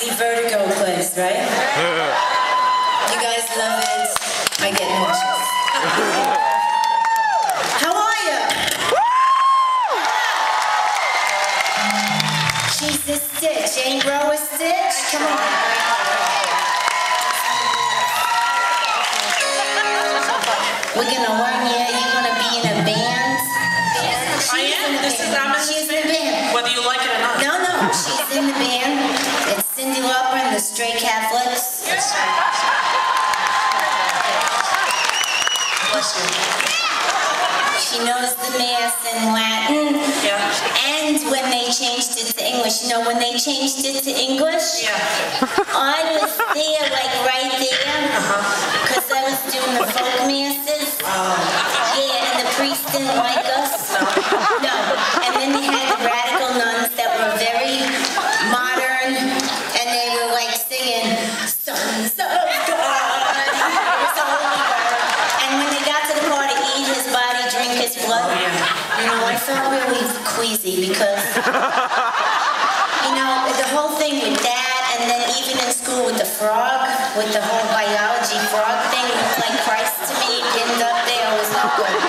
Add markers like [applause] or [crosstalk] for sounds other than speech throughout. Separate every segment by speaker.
Speaker 1: the Vertigo place, right? You guys love it. I get nauseous. How are you? She's a stitch. Ain't Ro a stitch? Come on. We're gonna learn you. You're gonna be in a band.
Speaker 2: I am. This is I'm in
Speaker 1: She's
Speaker 2: this
Speaker 1: in the band.
Speaker 2: Whether you like it or not.
Speaker 1: No, no, she's in the band. Stray Catholics.
Speaker 2: Yes.
Speaker 1: She knows the Mass in Latin.
Speaker 2: Yeah.
Speaker 1: And when they changed it to English, you know, when they changed it to English,
Speaker 2: Yeah.
Speaker 1: I was there, like queasy because [laughs] you know, the whole thing with that, and then even in school with the frog, with the whole biology frog thing, it was like Christ to me pinned up there was no good.
Speaker 2: You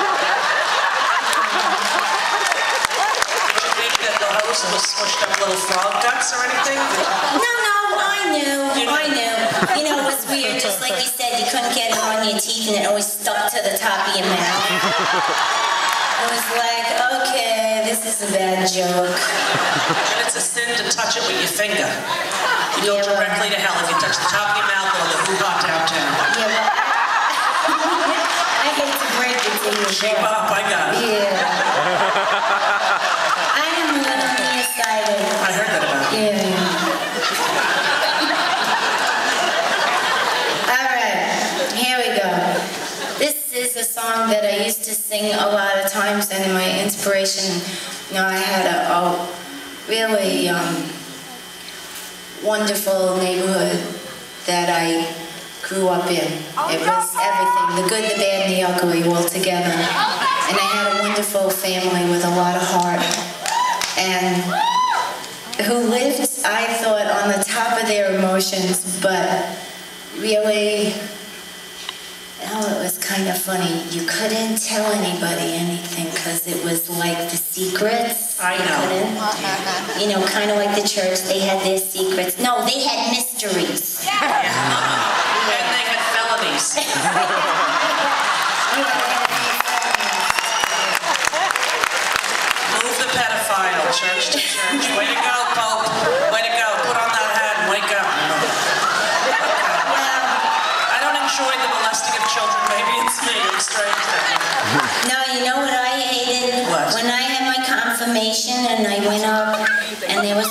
Speaker 2: think that the host was smushed up little frog guts or anything?
Speaker 1: No, no, I knew, I knew. You know, it was weird, just like you said, you couldn't get it on your teeth and it always stuck to the top of your mouth. Was like, okay, this is a bad joke.
Speaker 2: And it's a sin to touch it with your finger. You go directly to hell if you touch the top of your mouth or the hoo-ha downtown.
Speaker 1: Yeah, well, [laughs] I hate to break it to you,
Speaker 2: Shape
Speaker 1: but-
Speaker 2: up, I got it.
Speaker 1: Yeah. I am a little nearsighted.
Speaker 2: I heard that about you.
Speaker 1: Yeah. All right, here we go. This is a song that I used to sing a lot of times, and my inspiration, you know, I had a, a really um, wonderful neighborhood that I grew up in. It was everything, the good, the bad, and the ugly all together. And I had a wonderful family with a lot of heart. And who lived, I thought, on the top of their emotions, but really, oh, it was kind of funny. You couldn't tell anybody anything because it was like the secrets.
Speaker 2: I
Speaker 1: You
Speaker 2: know.
Speaker 1: couldn't. You know, kind of like the church, they had their secrets. No, they had mysteries. [laughs]
Speaker 2: And they had felonies. [laughs] Move the pedophile, church to church. Way to go,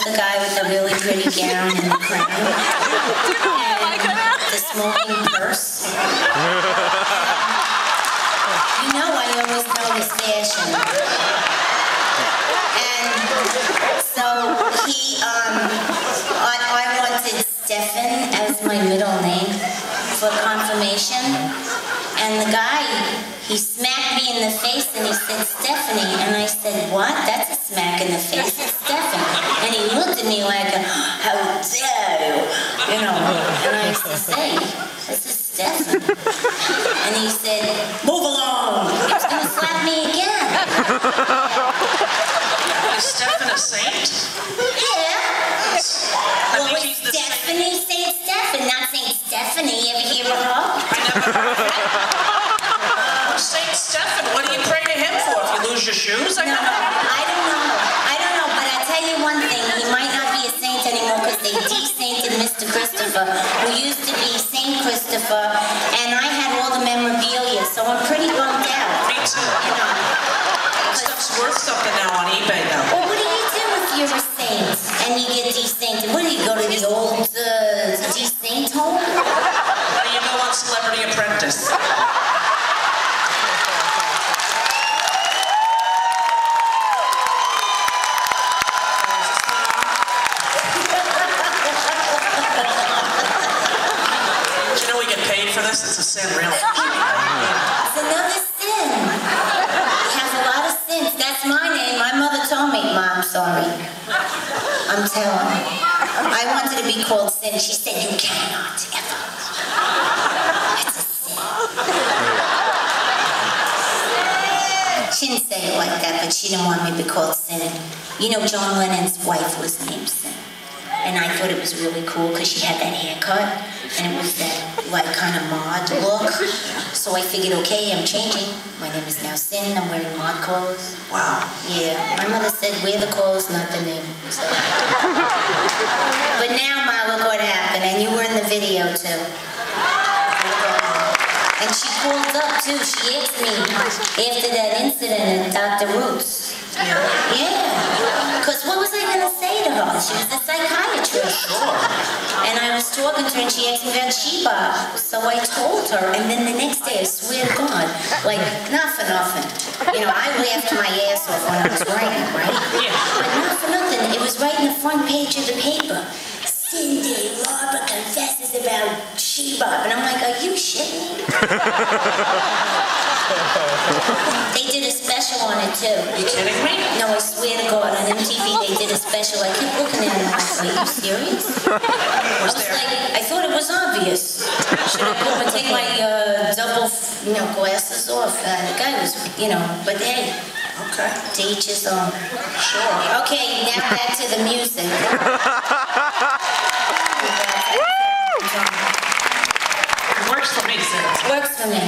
Speaker 1: was the guy with the really pretty gown and the crown. [laughs] And the smoking purse. You know I always notice fashion. And so he, um, I, I wanted Stefan as my middle name for confirmation. And the guy, he smacked me in the face and he said, Stephanie. And I said, what? That's and I used to say, this is Stefan. And he said, move along. He was going to slap me again.
Speaker 2: Is Stefan a saint?
Speaker 1: Yeah.
Speaker 2: I
Speaker 1: Well,
Speaker 2: think he's the saint.
Speaker 1: Stephanie, Saint Stephen, not Saint Stephanie. You ever hear of her? I never heard of that.
Speaker 2: Saint Stefan. What do you pray to him for? If you lose your shoes? I
Speaker 1: No,
Speaker 2: don't know.
Speaker 1: I don't know. I don't know, but I tell you one thing, he might a saint anymore because they de-sainted Mr. Christopher, who used to be Saint Christopher, and I had all the memorabilia, so I'm pretty bummed out.
Speaker 2: Me too.
Speaker 1: You know.
Speaker 2: Stuff's worth something now on eBay now.
Speaker 1: Well, what do you do if you're a saint and you get de-sainted? What do you go to the old uh, de-saint home?
Speaker 2: Now you go on Celebrity Apprentice. Do you know we get this? It's a sin, really.
Speaker 1: It's another sin. He has a lot of sins. That's my name. My mother told me, Mom, sorry. I'm telling. you. I wanted to be called Cyn. She said, you cannot ever. It's a sin. She didn't say it like that, but she didn't want me to be called Cyn. You know, John Lennon's wife was named Cyn. And I thought it was really cool because she had that haircut and it was that like kind of mod look. So I figured, okay, I'm changing. My name is now Cyn. I'm wearing mod clothes.
Speaker 2: Wow.
Speaker 1: Yeah, my mother said wear the clothes, not the name. So. but now, Ma, look what happened, and you were in the video too. And she called up too. She asked me after that incident at Dr. Ruth's. Yeah. Because what was I going to say to her? She was a psychiatrist.
Speaker 2: Sure.
Speaker 1: And I was talking to her and she asked me about She Bop. So I told her. And then the next day, I swear to God, like, not for nothing. You know, I laughed my ass off when I was writing, right?
Speaker 2: Yeah.
Speaker 1: But not for nothing. It was right in the front page of the paper. Cyndi Lauper confesses about She Bop. And I'm like, are you shitting me? [laughs] they did a special on it too.
Speaker 2: You kidding me?
Speaker 1: No, I swear to God, on MTV they did a special. I keep looking at it and I'm like, are you serious? [laughs] I
Speaker 2: Was
Speaker 1: was
Speaker 2: there?
Speaker 1: like, I thought it was obvious. Should I put my, take my uh, double, you know, glasses off? Uh, the guy was, you know, but hey,
Speaker 2: Okay.
Speaker 1: to each his own.
Speaker 2: Sure.
Speaker 1: Okay, now back to the music. [laughs]
Speaker 2: It works for me, Sarah.
Speaker 1: Works for me.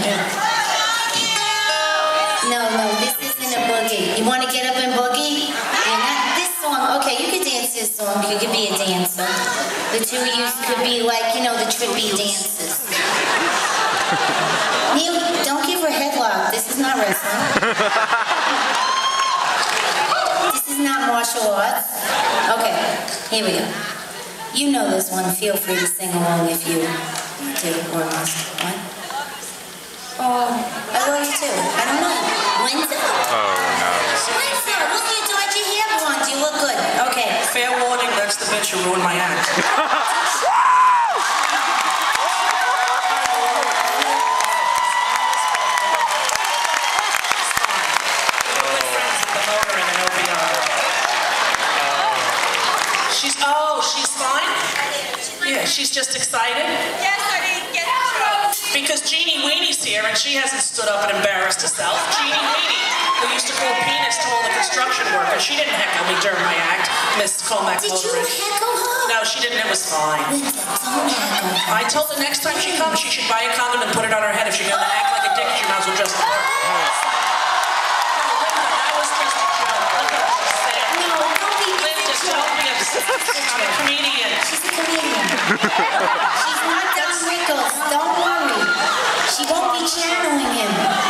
Speaker 1: No, no, this isn't a boogie. You want to get up and boogie? Not this song. Okay, you could dance this song. You could be a dancer. The two of you could be like, you know, the trippy dances. [laughs] Neil, don't give her a headlock. This is not wrestling. This is not martial arts. Okay, here we go. You know this one. Feel free to sing along if you do or must.
Speaker 2: She's just excited?
Speaker 3: Yes, I didn't get
Speaker 2: Because Jeannie Weenie's here and she hasn't stood up and embarrassed herself. Jeannie Weenie, who used to call penis to all the construction workers, she didn't heckle me during my act, Miss Colmack
Speaker 1: Did you heckle her?
Speaker 2: No, she didn't, it was fine.
Speaker 1: Linda, don't heckle her.
Speaker 2: I told her next time she comes, she should buy a condom and put it on her head. If she's gonna act like a dick, she might as well just work. No, Linda, that was just a joke. Look at her, she's sad.
Speaker 1: No, don't be
Speaker 2: Linda, don't be upset. I'm a comedian.
Speaker 1: She's a comedian. She's not Don Rickles. Don't worry. She won't be channeling him.